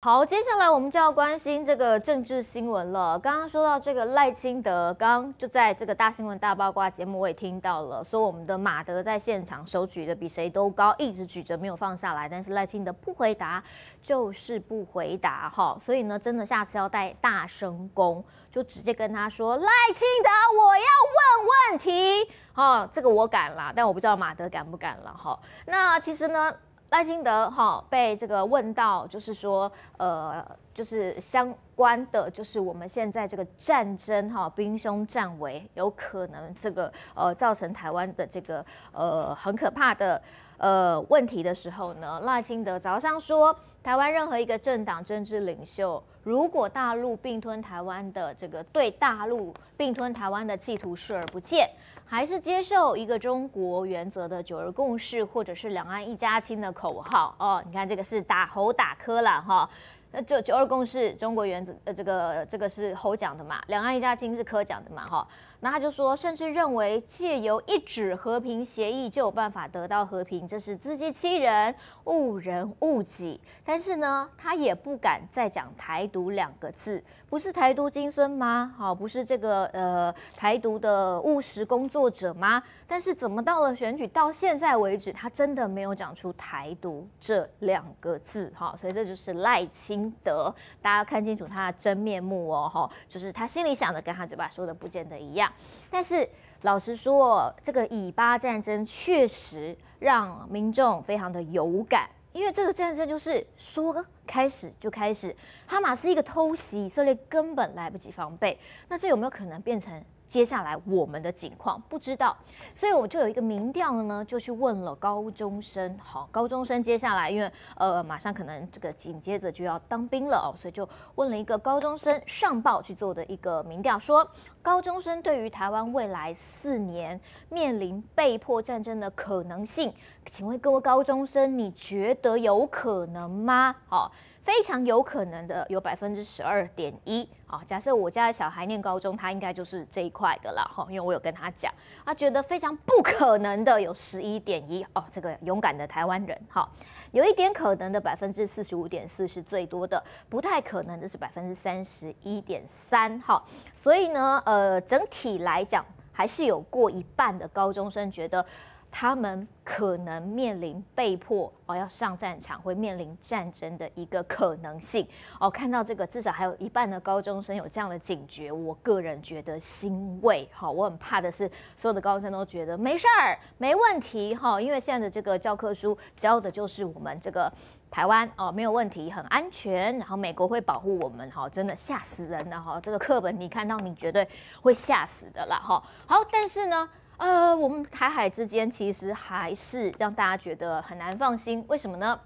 好，接下来我们就要关心这个政治新闻了。刚刚说到这个赖清德，刚就在这个大新闻大八卦节目，我也听到了，说我们的马德在现场手举的比谁都高，一直举着没有放下来。但是赖清德不回答，就是不回答哈。所以呢，真的下次要带大声公，就直接跟他说：“赖清德，我要问问题。”哈，这个我敢啦，但我不知道马德敢不敢了哈。那其实呢？赖清德哈被这个问到，就是说，呃，就是相关的，就是我们现在这个战争哈，兵凶战危，有可能这个呃造成台湾的这个呃很可怕的呃问题的时候呢，赖清德早上说，台湾任何一个政党政治领袖，如果大陆并吞台湾的这个对大陆并吞台湾的企图视而不见。还是接受一个中国原则的九二共识，或者是两岸一家亲的口号哦。你看这个是打猴打磕了哈。那九九二共识，中国原则呃，这个这个是侯讲的嘛，两岸一家亲是柯讲的嘛哈。那他就说，甚至认为借由一纸和平协议就有办法得到和平，这是自欺欺人、误人误己。但是呢，他也不敢再讲台独两个字，不是台独金孙吗？好，不是这个呃台独的务实工作者吗？但是怎么到了选举到现在为止，他真的没有讲出台独这两个字哈。所以这就是赖清德，大家看清楚他的真面目哦哈，就是他心里想的跟他嘴巴说的不见得一样。但是老实说，这个以巴战争确实让民众非常的有感，因为这个战争就是说开始就开始，哈马斯一个偷袭，以色列根本来不及防备，那这有没有可能变成？接下来我们的情况不知道，所以我就有一个民调呢，就去问了高中生。好，高中生接下来因为呃马上可能这个紧接着就要当兵了哦，所以就问了一个高中生上报去做的一个民调，说高中生对于台湾未来四年面临被迫战争的可能性，请问各位高中生，你觉得有可能吗？好。非常有可能的有百分之十二点一啊！假设我家的小孩念高中，他应该就是这一块的了哈，因为我有跟他讲，他觉得非常不可能的有十一点一哦，这个勇敢的台湾人哈，有一点可能的百分之四十五点四是最多的，不太可能的是百分之三十一点三哈，所以呢，呃，整体来讲还是有过一半的高中生觉得。他们可能面临被迫哦要上战场，会面临战争的一个可能性哦。看到这个，至少还有一半的高中生有这样的警觉，我个人觉得欣慰哈。我很怕的是，所有的高中生都觉得没事儿、没问题哈，因为现在的这个教科书教的就是我们这个台湾哦没有问题，很安全，然后美国会保护我们哈，真的吓死人的哈。这个课本你看到，你绝对会吓死的啦哈。好，但是呢。呃，我们台海之间其实还是让大家觉得很难放心，为什么呢？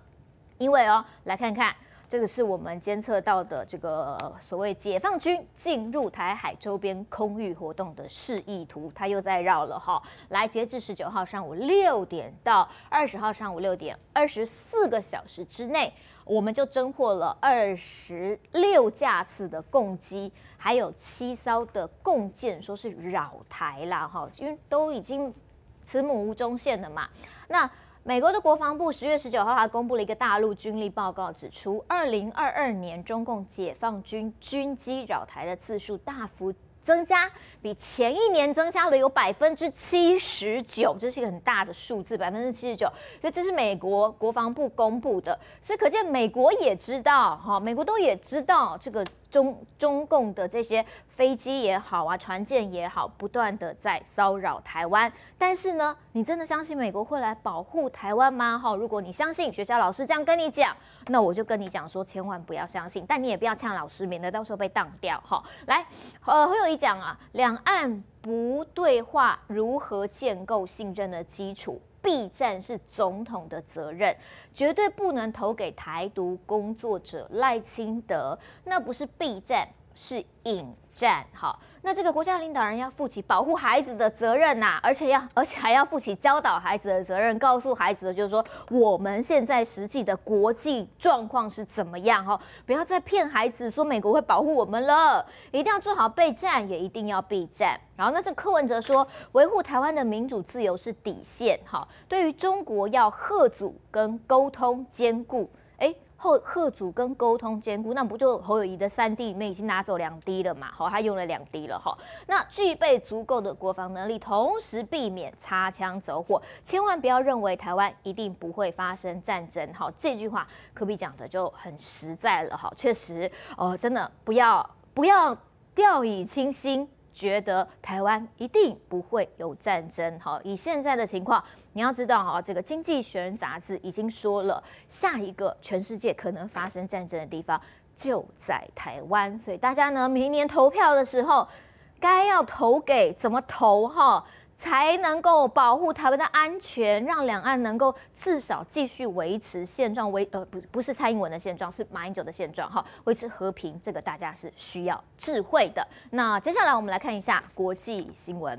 因为哦，来看看这个是我们监测到的这个所谓解放军进入台海周边空域活动的示意图，它又在绕了哈。来，截至十九号上午六点到二十号上午六点，二十四个小时之内。我们就侦获了二十六架次的共机，还有七艘的共舰，说是扰台啦，哈，因为都已经慈母无中线了嘛。那美国的国防部十月十九号还公布了一个大陆军力报告，指出二零二二年中共解放军军机扰台的次数大幅。增加比前一年增加了有百分之七十九，这是一个很大的数字，百分之七十九。所以这是美国国防部公布的，所以可见美国也知道，哈，美国都也知道这个。中中共的这些飞机也好啊，船舰也好，不断的在骚扰台湾。但是呢，你真的相信美国会来保护台湾吗？哈，如果你相信学校老师这样跟你讲，那我就跟你讲说，千万不要相信。但你也不要呛老师，免得到时候被当掉。哈，来，呃，侯友谊讲啊，两岸不对话，如何建构信任的基础？B 站是总统的责任，绝对不能投给台独工作者赖清德，那不是 B 站，是引战。好。那这个国家领导人要负起保护孩子的责任呐，而且要，而且还要负起教导孩子的责任，告诉孩子的就是说，我们现在实际的国际状况是怎么样哈，不要再骗孩子说美国会保护我们了，一定要做好备战，也一定要备战。然后，那这柯文哲说，维护台湾的民主自由是底线哈，对于中国要贺阻跟沟通兼顾，哎。后贺主跟沟通兼顾，那不就侯友谊的三弟里面已经拿走两滴了嘛？好，他用了两滴了哈。那具备足够的国防能力，同时避免擦枪走火，千万不要认为台湾一定不会发生战争。好，这句话科比讲的就很实在了哈，确实哦，真的不要不要掉以轻心。觉得台湾一定不会有战争，好，以现在的情况，你要知道哈，这个《经济学人》杂志已经说了，下一个全世界可能发生战争的地方就在台湾，所以大家呢，明年投票的时候，该要投给怎么投哈？才能够保护台湾的安全，让两岸能够至少继续维持现状，维呃不不是蔡英文的现状，是马英九的现状哈，维持和平，这个大家是需要智慧的。那接下来我们来看一下国际新闻。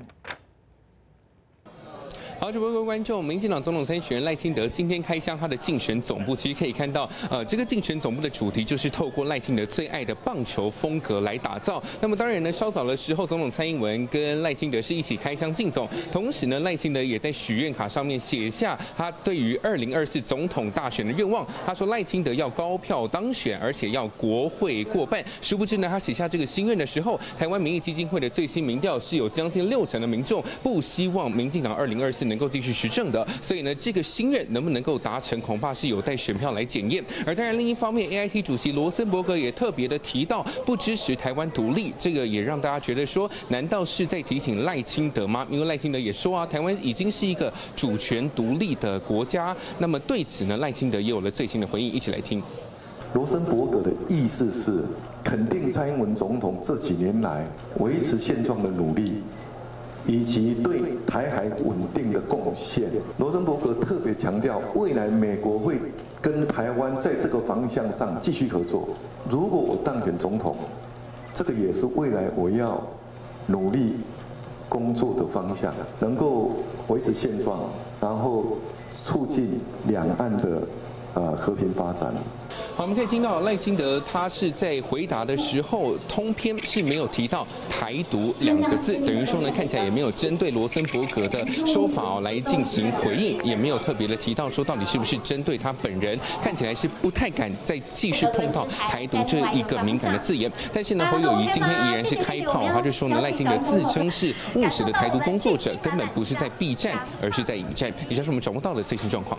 好，主播各位观众，民进党总统参选人赖清德今天开箱他的竞选总部，其实可以看到，呃，这个竞选总部的主题就是透过赖清德最爱的棒球风格来打造。那么当然呢，稍早的时候，总统蔡英文跟赖清德是一起开箱竞总，同时呢，赖清德也在许愿卡上面写下他对于二零二四总统大选的愿望。他说赖清德要高票当选，而且要国会过半。殊不知呢，他写下这个心愿的时候，台湾民意基金会的最新民调是有将近六成的民众不希望民进党二零二四。能能够继续执政的，所以呢，这个心愿能不能够达成，恐怕是有待选票来检验。而当然，另一方面，A I T 主席罗森伯格也特别的提到，不支持台湾独立，这个也让大家觉得说，难道是在提醒赖清德吗？因为赖清德也说啊，台湾已经是一个主权独立的国家。那么对此呢，赖清德也有了最新的回应，一起来听。罗森伯格的意思是肯定蔡英文总统这几年来维持现状的努力。以及对台海稳定的贡献，罗森伯格特别强调，未来美国会跟台湾在这个方向上继续合作。如果我当选总统，这个也是未来我要努力工作的方向，能够维持现状，然后促进两岸的呃和平发展。好，我们可以听到赖清德他是在回答的时候，通篇是没有提到“台独”两个字，等于说呢，看起来也没有针对罗森伯格的说法哦来进行回应，也没有特别的提到说到底是不是针对他本人，看起来是不太敢再继续碰到“台独”这一个敏感的字眼。但是呢，侯友谊今天依然是开炮，他就说呢，赖清德自称是务实的台独工作者，根本不是在避战，而是在引战。以上是我们掌握到的最新状况。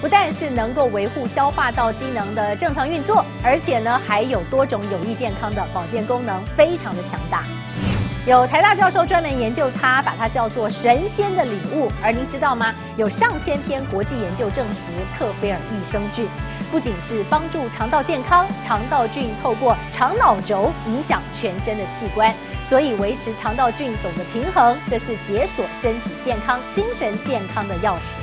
不但是能够维护消化道机能的正常运作，而且呢还有多种有益健康的保健功能，非常的强大。有台大教授专门研究它，把它叫做神仙的礼物。而您知道吗？有上千篇国际研究证实，克菲尔益生菌不仅是帮助肠道健康，肠道菌透过肠脑轴影响全身的器官，所以维持肠道菌种的平衡，这是解锁身体健康、精神健康的钥匙。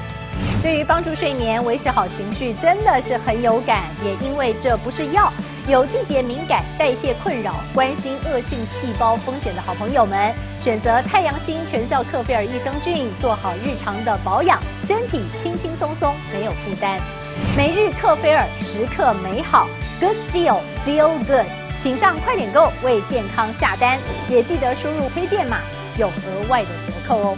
对于帮助睡眠、维持好情绪，真的是很有感。也因为这不是药。有季节敏感、代谢困扰、关心恶性细胞风险的好朋友们，选择太阳星全效克菲尔益生菌，做好日常的保养，身体轻轻松松，没有负担。每日克菲尔，时刻美好，Good feel feel good，请上快点购为健康下单，也记得输入推荐码，有额外的折扣哦。